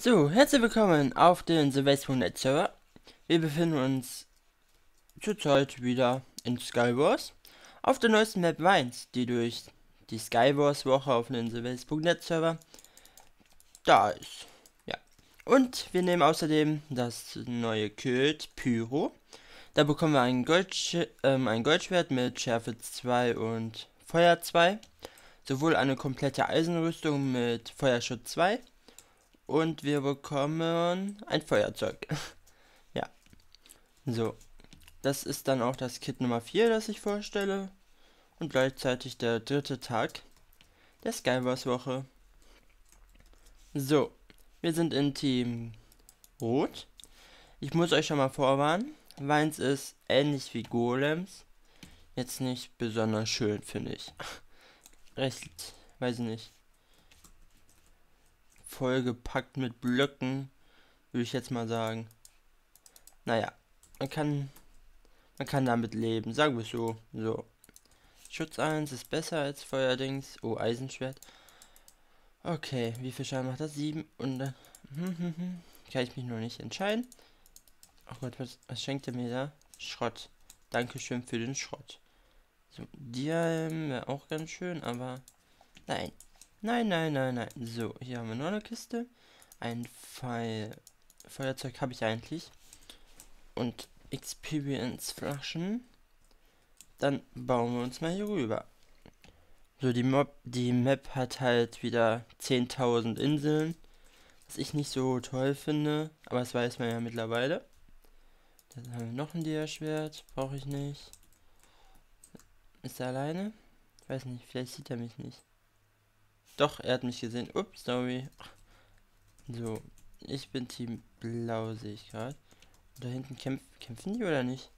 So, herzlich willkommen auf den Silvester.net Server. Wir befinden uns zurzeit wieder in Skywars auf der neuesten Map Weins, die durch die Skywars Woche auf den Silvester.net Server da ist. Ja. Und wir nehmen außerdem das neue Kult Pyro. Da bekommen wir ein, Gold, ähm, ein Goldschwert mit Schärfe 2 und Feuer 2. Sowohl eine komplette Eisenrüstung mit Feuerschutz 2 und wir bekommen ein Feuerzeug. ja. So. Das ist dann auch das Kit Nummer 4, das ich vorstelle. Und gleichzeitig der dritte Tag der Skywars Woche. So. Wir sind in Team Rot. Ich muss euch schon mal vorwarnen. Weins ist ähnlich wie Golems. Jetzt nicht besonders schön, finde ich. Recht, weiß ich nicht vollgepackt mit Blöcken, würde ich jetzt mal sagen. Naja, man kann, man kann damit leben, sagen wir so. So. Schutz 1 ist besser als Feuerdings. Oh, Eisenschwert. Okay, wie viel Schaden macht das? 7 und äh, hm, hm, hm. kann ich mich noch nicht entscheiden. Oh Gott, was, was schenkt er mir da? Schrott. Dankeschön für den Schrott. So, Diam wäre auch ganz schön, aber nein, Nein, nein, nein, nein. So, hier haben wir noch eine Kiste. Ein Pfeil. Feuerzeug habe ich eigentlich. Und Experience-Flaschen. Dann bauen wir uns mal hier rüber. So, die, Mob, die Map hat halt wieder 10.000 Inseln. Was ich nicht so toll finde. Aber das weiß man ja mittlerweile. Dann haben wir noch ein Dia-Schwert. Brauche ich nicht. Ist er alleine? Ich weiß nicht, vielleicht sieht er mich nicht. Doch, er hat mich gesehen. Ups, sorry. So, ich bin Team Blau, sehe ich gerade. Da hinten kämpf kämpfen die oder nicht?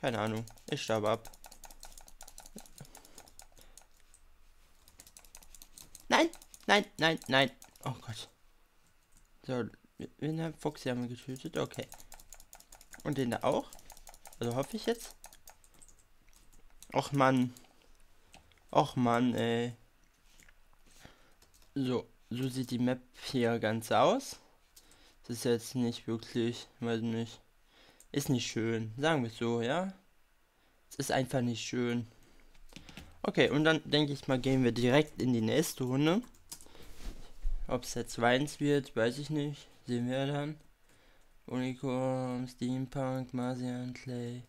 Keine Ahnung. Ich sterbe ab. Nein, nein, nein, nein. Oh Gott. So, den haben Foxy haben wir getötet. Okay. Und den da auch? Also hoffe ich jetzt. Och Mann. Och Mann, ey. So, so sieht die Map hier ganz aus. Das ist jetzt nicht wirklich, weiß nicht, ist nicht schön, sagen wir es so, ja. Es ist einfach nicht schön. Okay, und dann denke ich mal, gehen wir direkt in die nächste Runde. Ob es jetzt Weins wird, weiß ich nicht. Sehen wir dann. Unicorn, Steampunk, Martian Clay.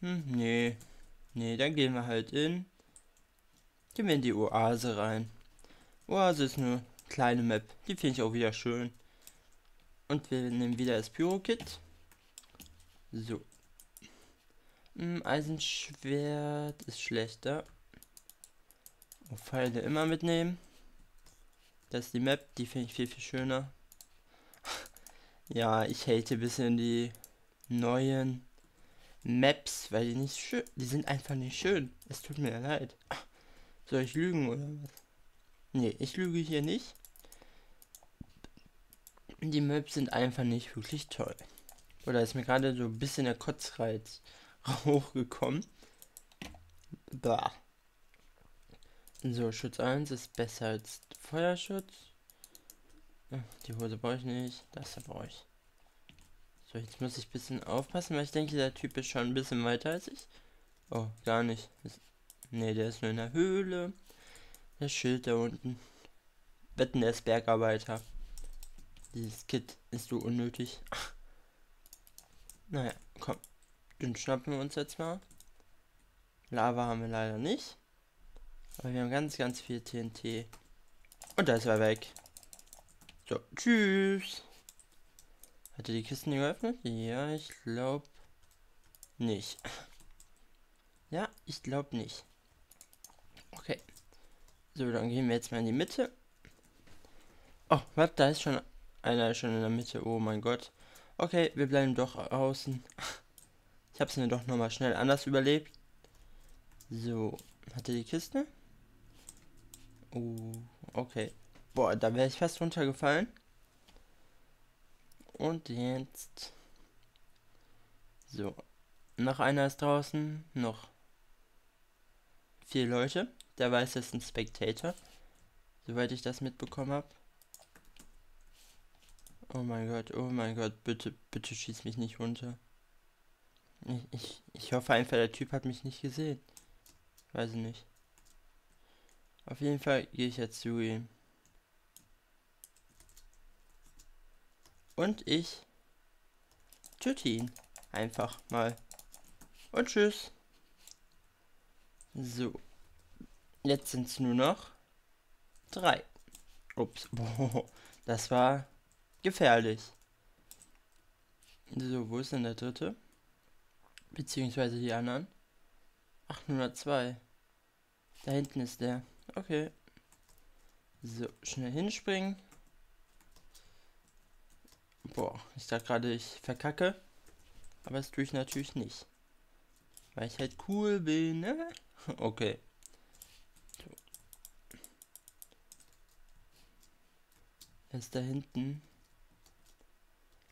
Hm, nee. Nee, dann gehen wir halt in. Gehen wir in die Oase rein. Oase ist eine kleine Map. Die finde ich auch wieder schön. Und wir nehmen wieder das Pyro-Kit. So. Hm, Eisenschwert ist schlechter. Oh, Pfeile immer mitnehmen. Das ist die Map, die finde ich viel, viel schöner. ja, ich hate ein bisschen die neuen Maps, weil die nicht schön, die sind einfach nicht schön. Es tut mir leid. Soll ich lügen oder was? Nee, ich lüge hier nicht. Die Maps sind einfach nicht wirklich toll. Oder ist mir gerade so ein bisschen der Kotzreiz hochgekommen. Bah. So, Schutz 1 ist besser als Feuerschutz. Die Hose brauche ich nicht. Das brauche ich. So, jetzt muss ich ein bisschen aufpassen, weil ich denke, der Typ ist schon ein bisschen weiter als ich. Oh, gar nicht. Ne, der ist nur in der Höhle. Das Schild da unten. Wetten, er ist Bergarbeiter. Dieses Kit ist so unnötig. naja, komm. Den schnappen wir uns jetzt mal. Lava haben wir leider nicht. Aber wir haben ganz, ganz viel TNT. Und da ist er weg. So, tschüss. Hat er die Kisten geöffnet? Ja, ich glaube nicht. Ja, ich glaube nicht. So, dann gehen wir jetzt mal in die Mitte. Oh, was? Da ist schon einer schon in der Mitte. Oh mein Gott. Okay, wir bleiben doch außen. Ich habe es mir doch nochmal schnell anders überlebt. So, hatte die Kiste? Oh, okay. Boah, da wäre ich fast runtergefallen. Und jetzt. So. Noch einer ist draußen. Noch vier Leute. Der weiß, ist ein Spectator. Soweit ich das mitbekommen habe. Oh mein Gott, oh mein Gott, bitte, bitte schieß mich nicht runter. Ich, ich, ich hoffe einfach, der Typ hat mich nicht gesehen. Weiß ich nicht. Auf jeden Fall gehe ich jetzt zu ihm. Und ich töte ihn. Einfach mal. Und tschüss. So. Jetzt sind es nur noch drei. Ups. das war gefährlich. So, wo ist denn der dritte? Beziehungsweise die anderen. 802. Da hinten ist der. Okay. So, schnell hinspringen. Boah, ich dachte gerade, ich verkacke. Aber das tue ich natürlich nicht. Weil ich halt cool bin, ne? Okay. Er ist da hinten.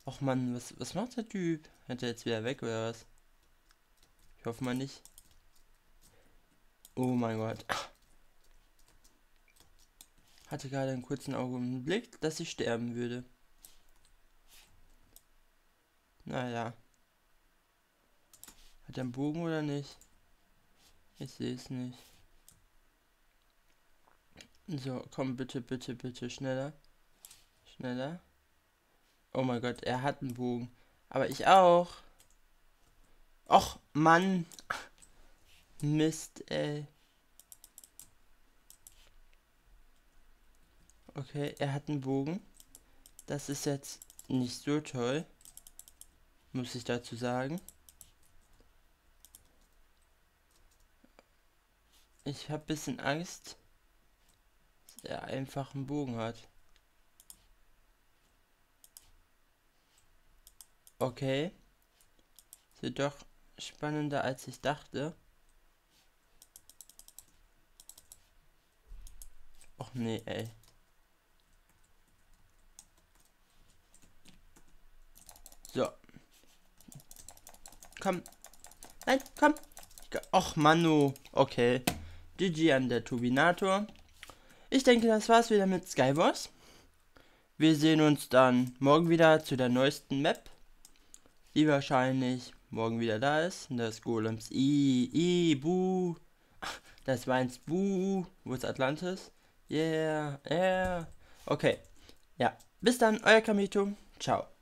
Och man, was, was macht der Typ? Hat er jetzt wieder weg oder was? Ich hoffe mal nicht. Oh mein Gott. Hatte gerade einen kurzen Augenblick, dass ich sterben würde. Naja. Hat er einen Bogen oder nicht? Ich sehe es nicht. So, komm bitte, bitte, bitte, schneller. Schneller. Oh mein Gott, er hat einen Bogen. Aber ich auch. Och, Mann. Mist, ey. Okay, er hat einen Bogen. Das ist jetzt nicht so toll. Muss ich dazu sagen. Ich habe bisschen Angst, dass er einfach einen Bogen hat. Okay. Sieht doch spannender als ich dachte. Och nee, ey. So. Komm. Nein, komm. Och, Manu. Okay. GG an der Turbinator. Ich denke, das war's wieder mit Skywars. Wir sehen uns dann morgen wieder zu der neuesten Map die wahrscheinlich morgen wieder da ist. Und das Golems I, I, Bu. Das Weins Bu. Wo ist Atlantis? Yeah, yeah. Okay. Ja. Bis dann, euer Kamito. Ciao.